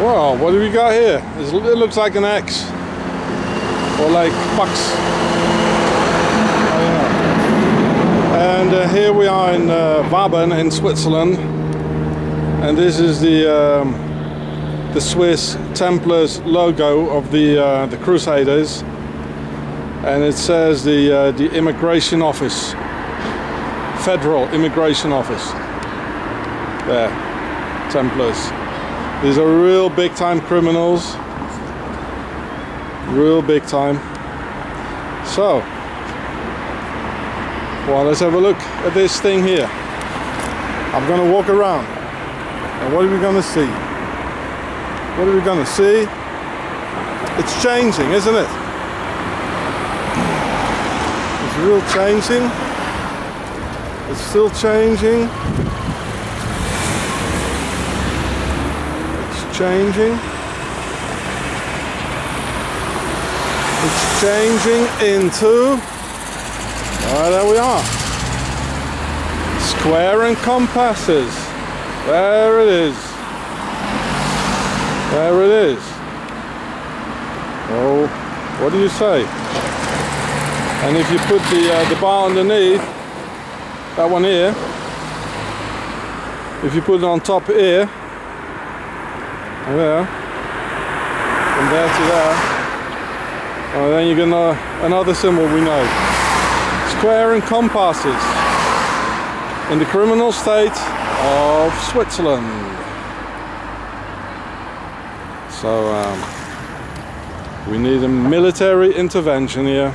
Well, what do we got here? It looks like an X. Or like Pax. Oh, yeah. And uh, here we are in uh, in Switzerland. And this is the um, the Swiss Templars logo of the uh, the Crusaders. And it says the uh, the immigration office. Federal Immigration Office. There. Templars. These are real big time criminals. Real big time. So, well, let's have a look at this thing here. I'm gonna walk around. And what are we gonna see? What are we gonna see? It's changing, isn't it? It's real changing. It's still changing. Changing. It's changing into, oh, there we are. Square and compasses. There it is. There it is. Oh, what do you say? And if you put the, uh, the bar underneath, that one here, if you put it on top here, there, from there to there, and then you get another, another symbol we know. Square and compasses in the criminal state of Switzerland. So um, we need a military intervention here.